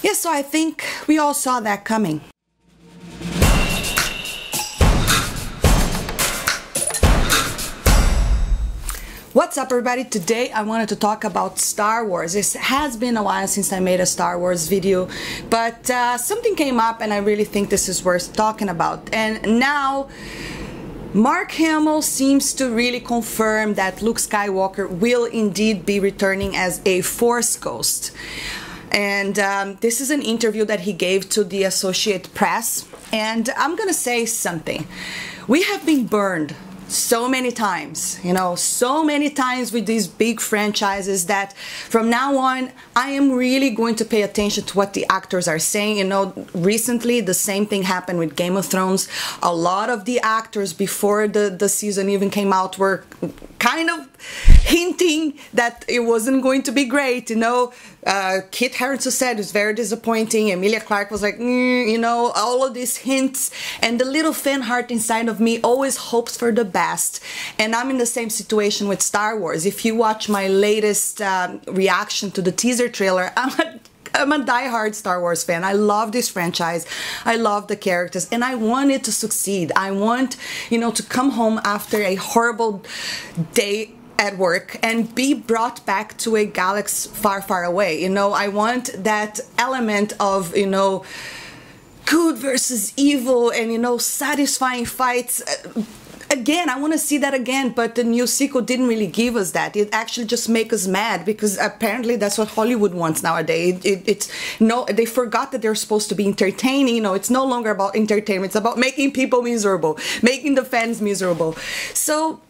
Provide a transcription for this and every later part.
Yeah, so I think we all saw that coming. What's up everybody? Today I wanted to talk about Star Wars. It has been a while since I made a Star Wars video, but uh, something came up and I really think this is worth talking about. And now Mark Hamill seems to really confirm that Luke Skywalker will indeed be returning as a Force Ghost. And um, this is an interview that he gave to the Associate Press. And I'm gonna say something. We have been burned so many times, you know, so many times with these big franchises that from now on, I am really going to pay attention to what the actors are saying. You know, recently the same thing happened with Game of Thrones. A lot of the actors before the, the season even came out were kind of hinting that it wasn't going to be great, you know. Uh, Kit Harington said it was very disappointing. Emilia Clarke was like, mm, you know, all of these hints. And the little fan heart inside of me always hopes for the best. And I'm in the same situation with Star Wars. If you watch my latest um, reaction to the teaser trailer, I'm a I'm a die-hard Star Wars fan. I love this franchise. I love the characters and I want it to succeed. I want, you know, to come home after a horrible day at work and be brought back to a galaxy far, far away. You know, I want that element of, you know, good versus evil and, you know, satisfying fights. Again i want to see that again but the new sequel didn't really give us that. It actually just make us mad because apparently that's what hollywood wants nowadays. It, it, it's no they forgot that they're supposed to be entertaining. You know it's no longer about entertainment. It's about making people miserable making the fans miserable. So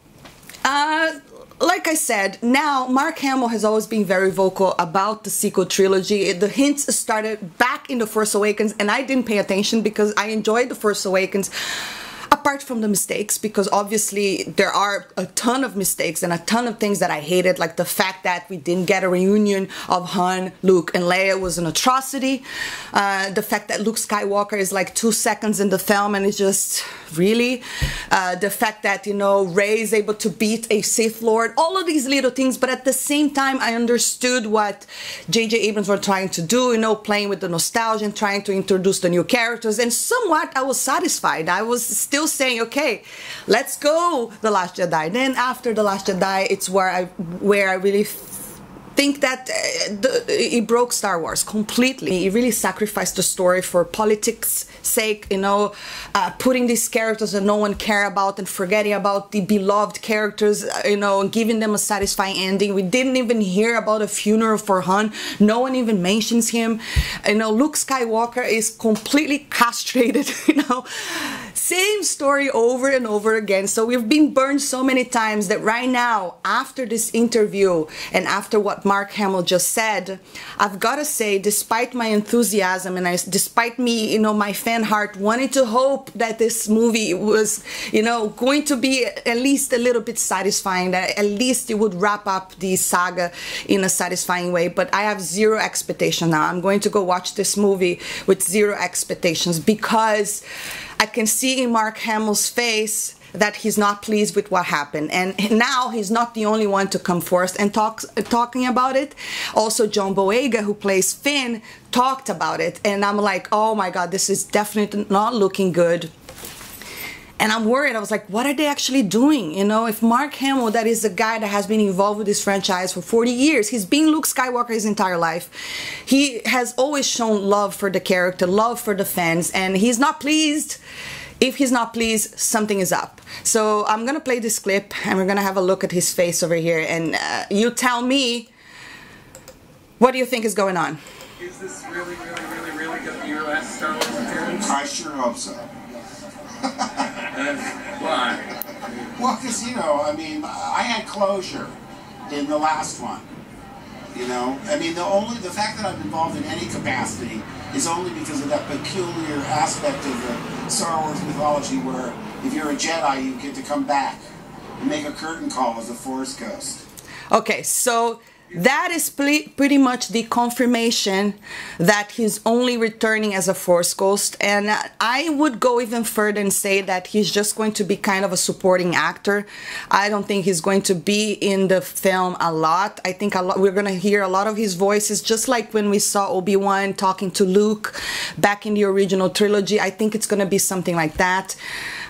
uh like I said, now Mark Hamill has always been very vocal about the sequel trilogy. The hints started back in The Force Awakens, and I didn't pay attention because I enjoyed The Force Awakens apart from the mistakes, because obviously there are a ton of mistakes and a ton of things that I hated, like the fact that we didn't get a reunion of Han, Luke, and Leia was an atrocity. Uh, the fact that Luke Skywalker is like two seconds in the film and it's just really. Uh, the fact that, you know, Rey is able to beat a Sith Lord, all of these little things, but at the same time, I understood what J.J. Abrams were trying to do, you know, playing with the nostalgia and trying to introduce the new characters, and somewhat I was satisfied. I was still saying, okay, let's go The Last Jedi. Then after The Last Jedi, it's where I where I really think that uh, the, it broke Star Wars completely. It really sacrificed the story for politics' sake, you know, uh, putting these characters that no one care about and forgetting about the beloved characters, uh, you know, and giving them a satisfying ending. We didn't even hear about a funeral for Han. No one even mentions him. You know, Luke Skywalker is completely castrated, you know same story over and over again. So we've been burned so many times that right now, after this interview and after what Mark Hamill just said, I've got to say, despite my enthusiasm and I, despite me, you know, my fan heart wanting to hope that this movie was, you know, going to be at least a little bit satisfying, that at least it would wrap up the saga in a satisfying way. But I have zero expectation now. I'm going to go watch this movie with zero expectations because I can see in Mark Hamill's face that he's not pleased with what happened. And now he's not the only one to come forth and talk talking about it. Also John Boyega who plays Finn talked about it. And I'm like oh my god this is definitely not looking good and I'm worried. I was like, what are they actually doing? You know, if Mark Hamill, that is the guy that has been involved with this franchise for 40 years, he's been Luke Skywalker his entire life. He has always shown love for the character, love for the fans, and he's not pleased. If he's not pleased, something is up. So I'm gonna play this clip and we're gonna have a look at his face over here and uh, you tell me what do you think is going on? Is this really, really, really, really gonna be your last Star Wars appearance? I sure hope so. Why? Well, because, you know, I mean, I had closure in the last one. You know, I mean, the only the fact that I'm involved in any capacity is only because of that peculiar aspect of the Star Wars mythology where if you're a Jedi, you get to come back and make a curtain call as a Force ghost. Okay, so that is pretty much the confirmation that he's only returning as a Force Ghost. And I would go even further and say that he's just going to be kind of a supporting actor. I don't think he's going to be in the film a lot. I think a lot, we're going to hear a lot of his voices, just like when we saw Obi-Wan talking to Luke back in the original trilogy. I think it's going to be something like that.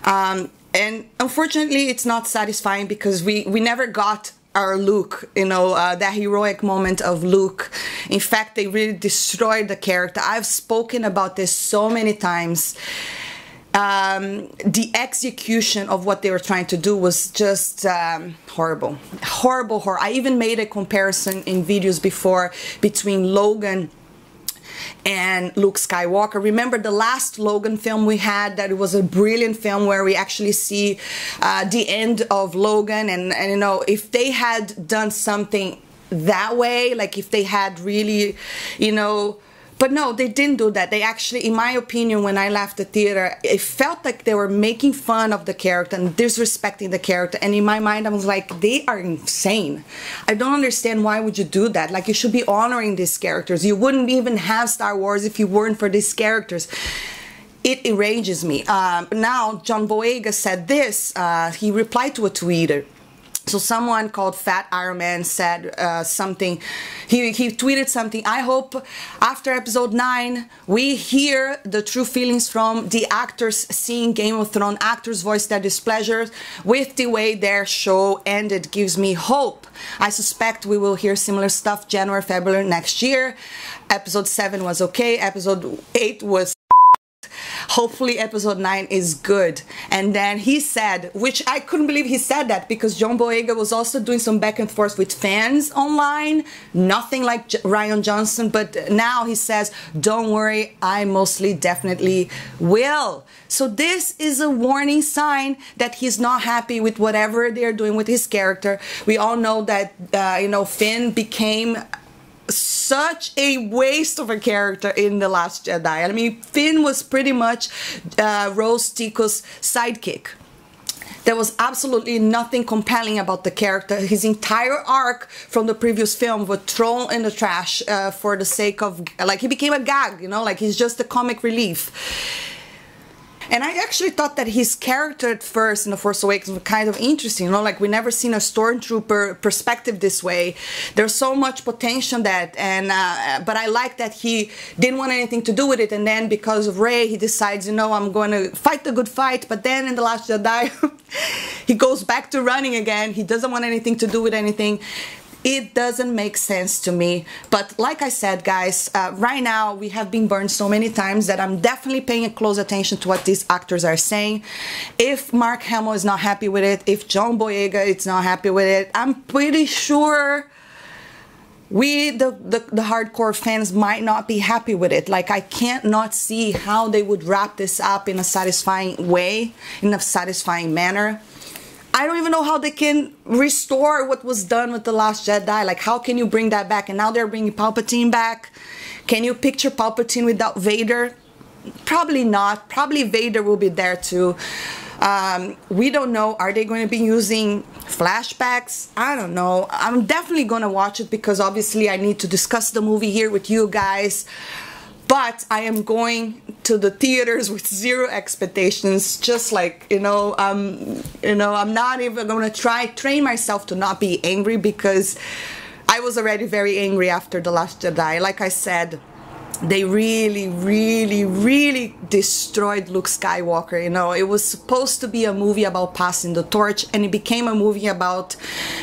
Um, and unfortunately, it's not satisfying because we, we never got our Luke, you know, uh, that heroic moment of Luke. In fact, they really destroyed the character. I've spoken about this so many times. Um, the execution of what they were trying to do was just um, horrible. Horrible, horror. I even made a comparison in videos before between Logan and Luke Skywalker. Remember the last Logan film we had that it was a brilliant film where we actually see uh, the end of Logan and, and you know if they had done something that way like if they had really you know but no, they didn't do that. They actually, in my opinion, when I left the theater, it felt like they were making fun of the character and disrespecting the character. And in my mind, I was like, they are insane. I don't understand why would you do that. Like you should be honoring these characters. You wouldn't even have Star Wars if you weren't for these characters it enrages me. Um, now, John Boyega said this. Uh, he replied to a tweeter so someone called Fat Iron Man said uh, something. He, he tweeted something. I hope after episode 9 we hear the true feelings from the actors seeing Game of Thrones actors voice their displeasure with the way their show ended gives me hope. I suspect we will hear similar stuff January, February next year. Episode 7 was okay. Episode 8 was hopefully episode 9 is good. And then he said which i couldn't believe he said that because john boyega was also doing some back and forth with fans online. Nothing like J rian johnson but now he says don't worry i mostly definitely will. So this is a warning sign that he's not happy with whatever they're doing with his character. We all know that uh, you know finn became such a waste of a character in The Last Jedi. I mean, Finn was pretty much uh, Rose Tico's sidekick. There was absolutely nothing compelling about the character. His entire arc from the previous film was thrown in the trash uh, for the sake of, like, he became a gag, you know, like he's just a comic relief and I actually thought that his character at first in The Force Awakens was kind of interesting, you know, like we never seen a stormtrooper perspective this way. There's so much potential that, and uh, but I like that he didn't want anything to do with it, and then because of Rey, he decides, you know, I'm going to fight the good fight. But then in The Last Jedi, he goes back to running again. He doesn't want anything to do with anything it doesn't make sense to me. But like I said guys uh, right now we have been burned so many times that I'm definitely paying close attention to what these actors are saying. If Mark Hamill is not happy with it if John Boyega is not happy with it I'm pretty sure we the, the, the hardcore fans might not be happy with it. Like i can't not see how they would wrap this up in a satisfying way in a satisfying manner I don't even know how they can restore what was done with The Last Jedi. Like, how can you bring that back? And now they're bringing Palpatine back. Can you picture Palpatine without Vader? Probably not. Probably Vader will be there too. Um, we don't know. Are they going to be using flashbacks? I don't know. I'm definitely going to watch it because obviously I need to discuss the movie here with you guys but I am going to the theaters with zero expectations just like you know um you know I'm not even gonna try train myself to not be angry because I was already very angry after The Last Jedi. Like I said they really really really destroyed Luke Skywalker you know. It was supposed to be a movie about passing the torch and it became a movie about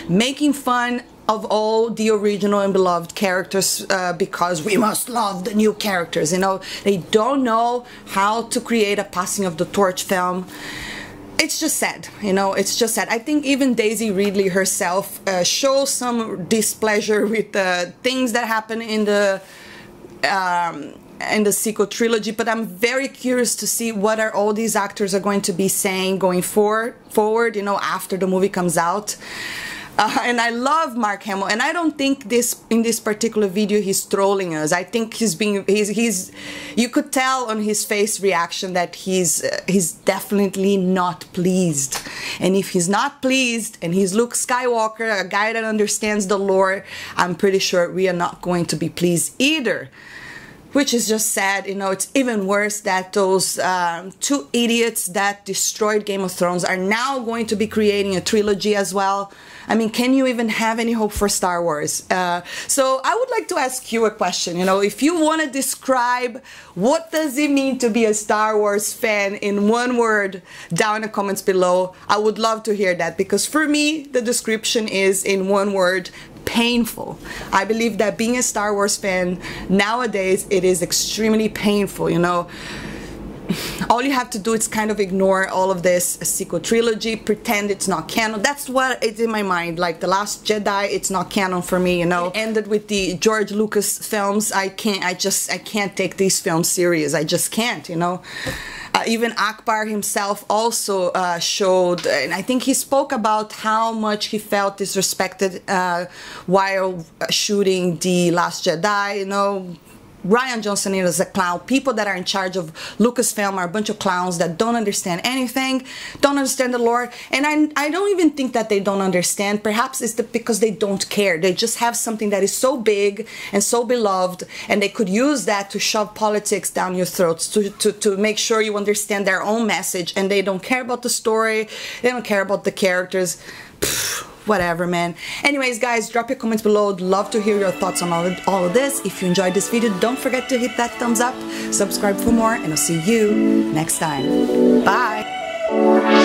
making fun of all the original and beloved characters uh, because we must love the new characters you know? They don't know how to create a passing of the torch film. It's just sad you know? It's just sad. I think even daisy ridley herself uh, shows some displeasure with the things that happen in the um, in the sequel trilogy but i'm very curious to see what are all these actors are going to be saying going forward forward you know after the movie comes out Uh, and I love Mark Hamill, and I don't think this in this particular video he's trolling us. I think he's being he's he's you could tell on his face reaction that he's uh, he's definitely not pleased. And if he's not pleased, and he's Luke Skywalker, a guy that understands the lore, I'm pretty sure we are not going to be pleased either which is just sad. You know, it's even worse that those um, two idiots that destroyed Game of Thrones are now going to be creating a trilogy as well. I mean, can you even have any hope for Star Wars? Uh, so I would like to ask you a question. You know, if you want to describe what does it mean to be a Star Wars fan in one word down in the comments below, I would love to hear that because for me, the description is in one word, painful. I believe that being a Star Wars fan nowadays, it is extremely painful, you know. All you have to do is kind of ignore all of this sequel trilogy, pretend it's not canon. That's what it's in my mind. Like The Last Jedi, it's not canon for me, you know. It ended with the George Lucas films. I can't, I just, I can't take these films serious. I just can't, you know. Uh, even Ackbar himself also uh, showed, and I think he spoke about how much he felt disrespected uh, while shooting The Last Jedi, you know, Rian Johnson is a clown. People that are in charge of Lucasfilm are a bunch of clowns that don't understand anything, don't understand the lore, and I, I don't even think that they don't understand. Perhaps it's the, because they don't care. They just have something that is so big and so beloved, and they could use that to shove politics down your throats to, to, to make sure you understand their own message, and they don't care about the story, they don't care about the characters. Pfft whatever man. Anyways guys drop your comments below. I'd love to hear your thoughts on all of, all of this. If you enjoyed this video don't forget to hit that thumbs up. Subscribe for more and I'll see you next time. Bye